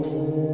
Yes.